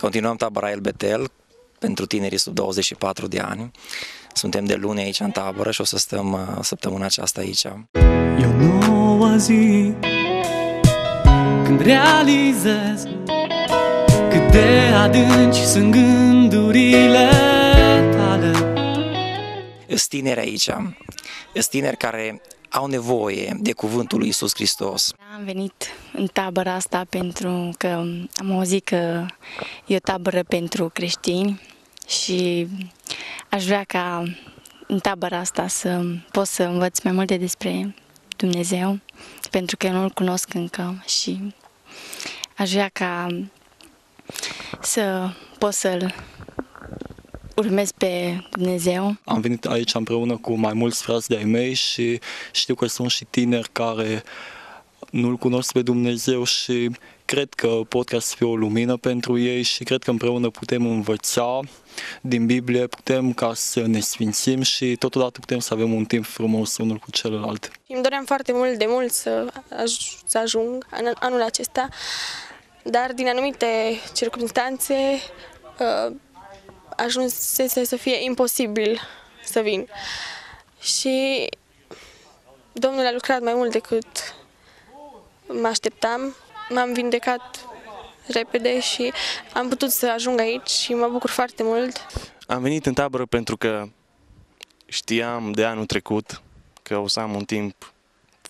Continuăm tabăra El Betel pentru tinerii sub 24 de ani. Suntem de luni aici în tabără și o să stăm uh, săptămâna aceasta aici. E o nouă zi Când realizez Cât de adânci sunt gândurile tale Sunt tineri aici, sunt tineri care au nevoie de cuvântul lui Isus Hristos. Am venit în tabăra asta pentru că am auzit că e o tabără pentru creștini și aș vrea ca în tabăra asta să pot să învăț mai multe despre Dumnezeu, pentru că eu nu-L cunosc încă și aș vrea ca să pot să-L urmez pe Dumnezeu. Am venit aici împreună cu mai mulți frați de-ai mei și știu că sunt și tineri care nu-L cunosc pe Dumnezeu și cred că podcast să fie o lumină pentru ei și cred că împreună putem învăța din Biblie, putem ca să ne sfințim și totodată putem să avem un timp frumos unul cu celălalt. Îmi doream foarte mult de mult să, aj- să ajung în anul acesta, dar din anumite circunstanțe uh, ajunsese să fie imposibil să vin. Și Domnul a lucrat mai mult decât mă așteptam. M-am vindecat repede și am putut să ajung aici și mă bucur foarte mult. Am venit în tabără pentru că știam de anul trecut că o să am un timp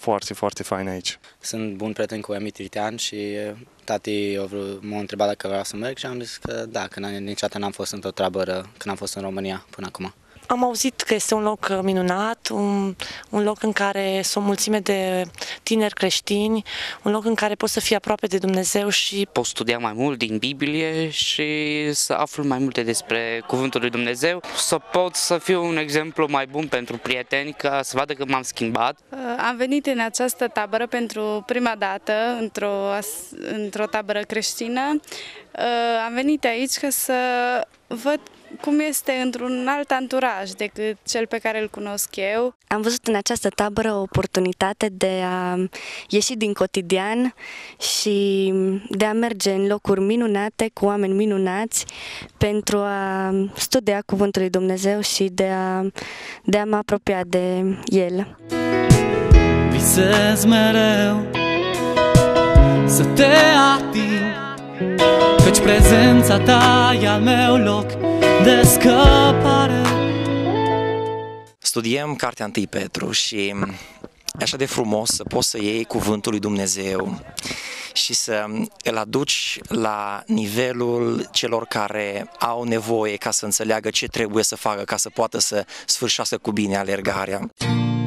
foarte, foarte fain aici. Sunt bun prieten cu Emi Tritean și eh, tati au vrut- m-a întrebat dacă vreau să merg și am zis că da, că n- niciodată n-am fost într-o treabără când am fost în România până acum. Am auzit că este un loc uh, minunat, un, un loc în care sunt o mulțime de tineri creștini, un loc în care poți să fii aproape de Dumnezeu și pot studia mai mult din Biblie și să aflu mai multe despre Cuvântul lui Dumnezeu, să pot să fiu un exemplu mai bun pentru prieteni, ca să vadă că m-am schimbat. Uh, Am venit în această tabără pentru prima dată, într-o, as- într-o tabără creștină. Uh, Am venit aici ca să văd cum este într-un alt anturaj decât cel pe care îl cunosc eu. Am văzut în această tabără o oportunitate de a ieși din cotidian și de a merge în locuri minunate cu oameni minunați pentru a studia Cuvântul lui Dumnezeu și de a, de a mă apropia de El. Visez mereu Să te ating Căci prezența ta e al meu loc de scăpare Studiem Cartea 1 Petru și e așa de frumos să poți să iei cuvântul lui Dumnezeu și să îl aduci la nivelul celor care au nevoie ca să înțeleagă ce trebuie să facă ca să poată să sfârșească cu bine alergarea.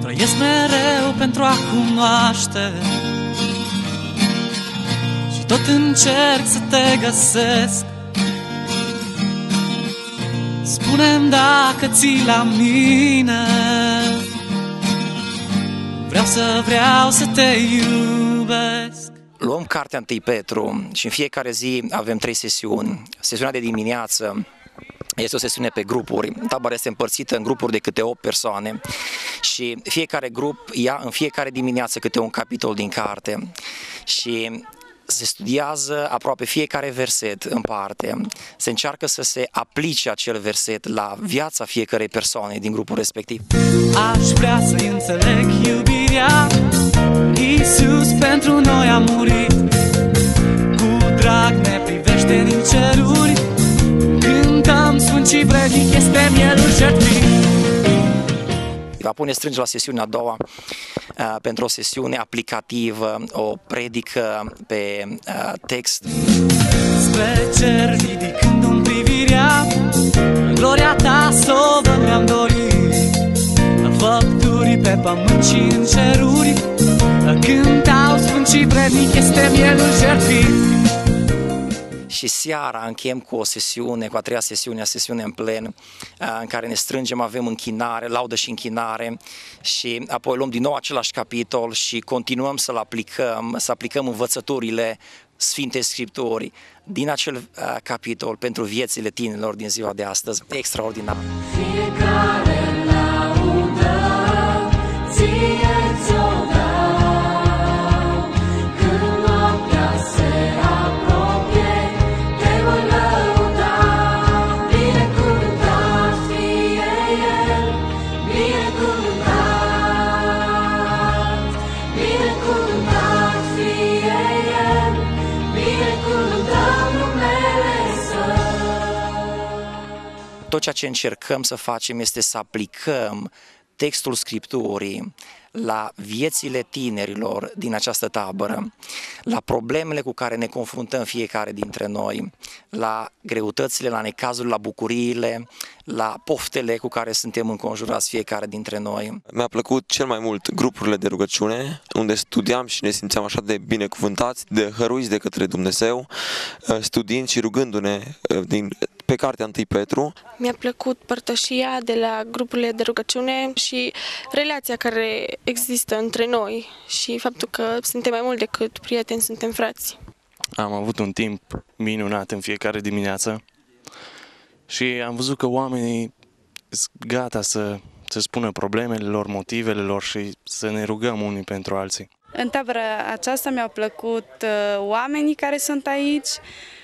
Trăiesc mereu pentru a cunoaște Și tot încerc să te găsesc Spune-mi dacă ții la mine Vreau să vreau să te iubesc Luăm cartea 1 Petru și în fiecare zi avem trei sesiuni. Sesiunea de dimineață este o sesiune pe grupuri. Tabăra este împărțită în grupuri de câte 8 persoane și fiecare grup ia în fiecare dimineață câte un capitol din carte și se studiază aproape fiecare verset în parte. Se încearcă să se aplice acel verset la viața fiecarei persoane din grupul respectiv. Aș vrea să înțeleg iubirea Iisus pentru noi a murit Cu drag ne privește din ceruri Va pune strânge la sesiunea a doua uh, pentru o sesiune aplicativă, o predică pe uh, text. Spre cer ridicându-mi privirea În gloria ta să o văd mi-am dorit În făpturi pe pământ și în ceruri Cântau sfânt și vrednic este mielul jertfit Și seara încheiem cu o sesiune, cu a treia sesiune, sesiune în plen, uh, în care ne strângem, avem închinare, laudă și închinare și apoi luăm din nou același capitol și continuăm să-l aplicăm, să aplicăm învățăturile Sfinte Scripturi din acel uh, capitol pentru viețile tinerilor din ziua de astăzi. Extraordinar! Fiecare laudă ție tot ceea ce încercăm să facem este să aplicăm textul Scripturii la viețile tinerilor din această tabără, la problemele cu care ne confruntăm fiecare dintre noi, la greutățile, la necazurile, la bucuriile, la poftele cu care suntem înconjurați fiecare dintre noi. Mi-a plăcut cel mai mult grupurile de rugăciune, unde studiam și ne simțeam așa de binecuvântați, de hăruiți de către Dumnezeu, studiind și rugându-ne din, pe cartea 1 Petru. Mi-a plăcut părtășia de la grupurile de rugăciune și relația care există între noi și faptul că suntem mai mult decât prieteni, suntem frați. Am avut un timp minunat în fiecare dimineață și am văzut că oamenii sunt gata să, să spună problemele lor, motivele lor și să ne rugăm unii pentru alții. În tabăra aceasta mi-au plăcut uh, oamenii care sunt aici, uh,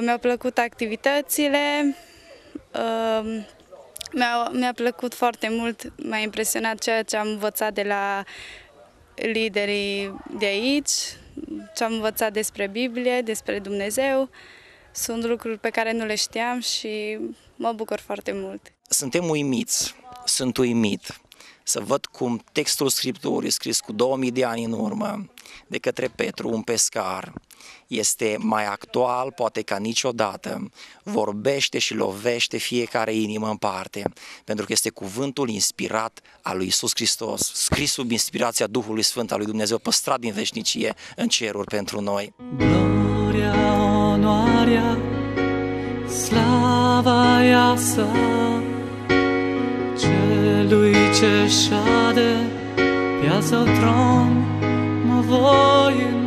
mi-au plăcut activitățile, uh, mi-a, mi-a plăcut foarte mult, m-a impresionat ceea ce am învățat de la liderii de aici, ce am învățat despre Biblie, despre Dumnezeu. Sunt lucruri pe care nu le știam și mă bucur foarte mult. Suntem uimiți, sunt uimit să văd cum textul Scripturii scris cu 2000 de ani în urmă de către Petru, un pescar, este mai actual poate ca niciodată, vorbește și lovește fiecare inimă în parte, pentru că este cuvântul inspirat al lui Isus Hristos, scris sub inspirația Duhului Sfânt al lui Dumnezeu, păstrat din veșnicie în ceruri pentru noi. Gloria, onoarea, slava ea să celui ce șade pe al său tron mă voi închina.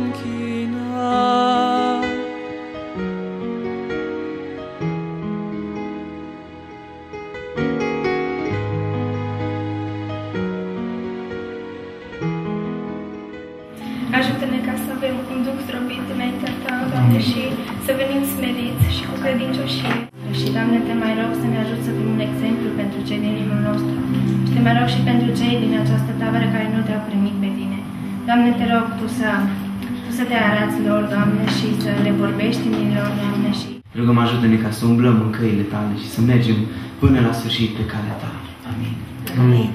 Avem un duc zdrobit înaintea Ta, Doamne, și să venim smeriți și cu credincioșie. Și, Doamne, te mai rog să ne ajut să fim un exemplu pentru cei din jurul nostru. Și te mai rog și pentru cei din această tabără care nu te-au primit pe tine. Doamne, te rog Tu să, tu să te arăți lor, Doamne, și să le vorbești în lor, Doamne, și Rugăm ajută-ne ca să umblăm în căile Tale și să mergem până la sfârșit pe calea Ta. Amin. Amin.